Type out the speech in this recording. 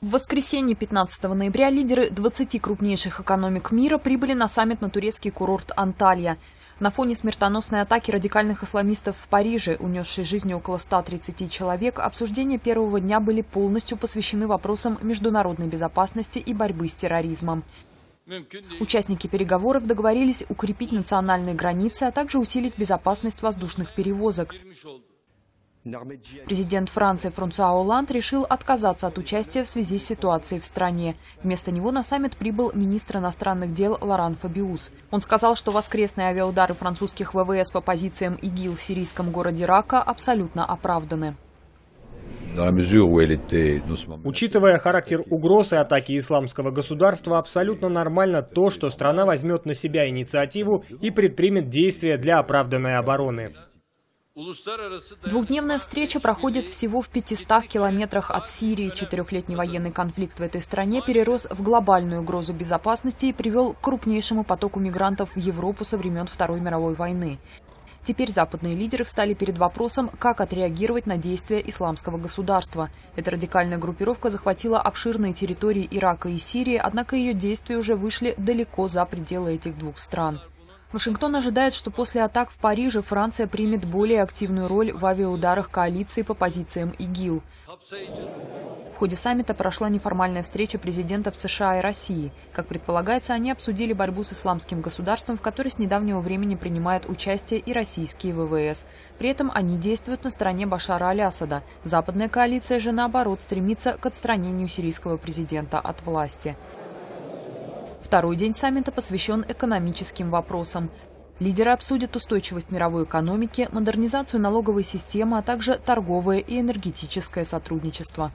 В воскресенье 15 ноября лидеры 20 крупнейших экономик мира прибыли на саммит на турецкий курорт Анталья. На фоне смертоносной атаки радикальных исламистов в Париже, унесшей жизни около 130 человек, обсуждения первого дня были полностью посвящены вопросам международной безопасности и борьбы с терроризмом. Участники переговоров договорились укрепить национальные границы, а также усилить безопасность воздушных перевозок. Президент Франции Франсуа Оланд решил отказаться от участия в связи с ситуацией в стране. Вместо него на саммит прибыл министр иностранных дел Лоран Фабиус. Он сказал, что воскресные авиаудары французских ВВС по позициям ИГИЛ в сирийском городе Рака абсолютно оправданы. Учитывая характер угроз и атаки исламского государства, абсолютно нормально то, что страна возьмет на себя инициативу и предпримет действия для оправданной обороны. Двухдневная встреча проходит всего в 500 километрах от Сирии. Четырехлетний военный конфликт в этой стране перерос в глобальную угрозу безопасности и привел к крупнейшему потоку мигрантов в Европу со времен Второй мировой войны. Теперь западные лидеры встали перед вопросом, как отреагировать на действия исламского государства. Эта радикальная группировка захватила обширные территории Ирака и Сирии, однако ее действия уже вышли далеко за пределы этих двух стран. Вашингтон ожидает, что после атак в Париже Франция примет более активную роль в авиаударах коалиции по позициям ИГИЛ. В ходе саммита прошла неформальная встреча президентов США и России. Как предполагается, они обсудили борьбу с исламским государством, в которой с недавнего времени принимают участие и российские ВВС. При этом они действуют на стороне Башара Аль-Асада. Западная коалиция же, наоборот, стремится к отстранению сирийского президента от власти. Второй день саммита посвящен экономическим вопросам. Лидеры обсудят устойчивость мировой экономики, модернизацию налоговой системы, а также торговое и энергетическое сотрудничество.